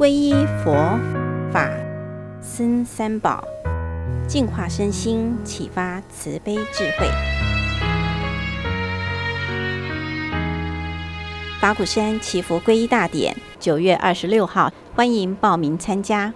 皈依佛法僧三宝，净化身心，启发慈悲智慧。法鼓山祈福皈依大典，九月二十六号，欢迎报名参加。